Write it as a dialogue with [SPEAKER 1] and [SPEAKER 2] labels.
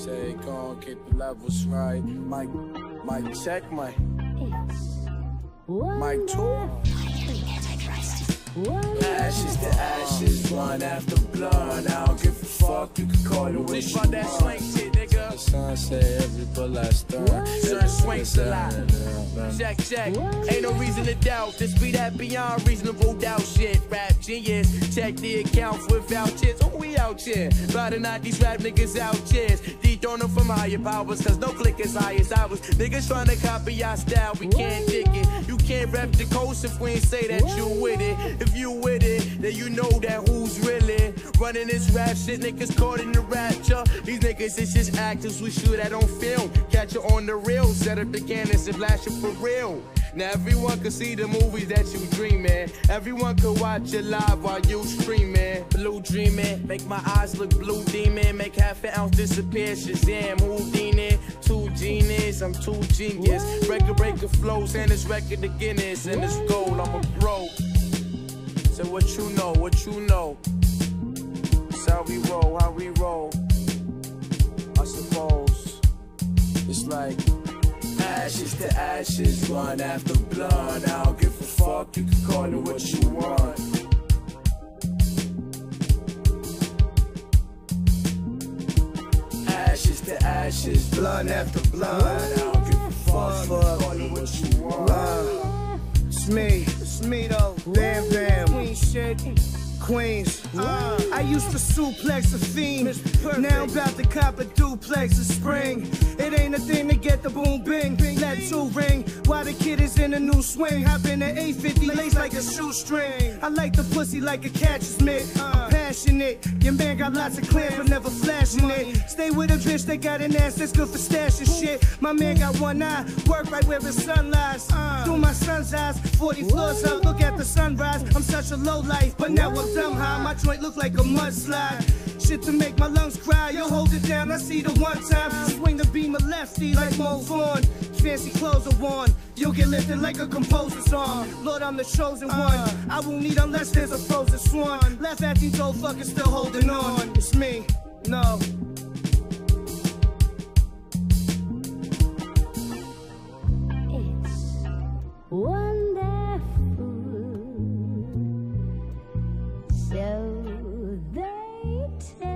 [SPEAKER 1] Say, go on, get the levels right. Mic, mic check, mic. Mic tour. Ashes to ashes, one after blood. I don't give a fuck, you can call it what you
[SPEAKER 2] about that
[SPEAKER 1] want.
[SPEAKER 2] swank shit, nigga.
[SPEAKER 1] The sun say every bullet stun.
[SPEAKER 2] Sir Swanks a lot. Check, check. Ain't no reason to doubt. This be that beyond reasonable doubt shit. Rap genius. Check the accounts without chits. Oh, we out here. Riding out these rap niggas out chairs. Dethrone them from higher powers. Cause no click is high as ours. Niggas trying to copy our style. We can't dig it. You can't rap the coast if we ain't say that you with it. If you with it, then you know that who's really running this rap shit. Niggas caught in the rapture. These niggas is just actors. We shoot that on film. Catch it on the reel. Set up the cannons and flash it for real. Now everyone can see the movies that you dreaming. Everyone can watch it live while you streaming. Blue dreaming, make my eyes look blue demon. Make half an ounce disappear. Shazam, Houdini, two genius. I'm too genius. Breaker breaker flows and it's record the Guinness and it's gold. I'm a bro. So what you know? What you know? It's how we roll, how we roll. I suppose
[SPEAKER 1] It's like ashes to ashes, one after blood. I don't give a fuck, you can call it what you want. Ashes to ashes, blood after blood. I don't give a fuck, you can call it what you want.
[SPEAKER 3] Uh, it's me, it's me though. Bam Bam, Queen shit. Queens. Uh, I used to suplex a fiend. Now I'm about to cop a duplex a spring. It ain't a thing to get the boom bing. bing Let two ring. While the kid is in a new swing. Hop in the 850, lace like a shoestring. I like the pussy like a catcher's mitt. I'm passionate. Your man got lots of clams, but never flashing it. Stay with a bitch that got an ass that's good for stashing shit. My man got one eye, work right where the sun lies. Through my son's eyes, 40 floors up, look at the sunrise. I'm such a low life, but now I'm dumb high. My joint look like a mudslide. Shit to make my lungs cry. Yo, hold it down. I see the one time. Swing the beam of lefty like Mo Vaughn. Fancy clothes are worn. You'll get lifted like a composer's arm. Lord, I'm the chosen one. I won't need unless there's a frozen swan. Laugh at these old fuckers still holding on. It's me. No.
[SPEAKER 4] pretend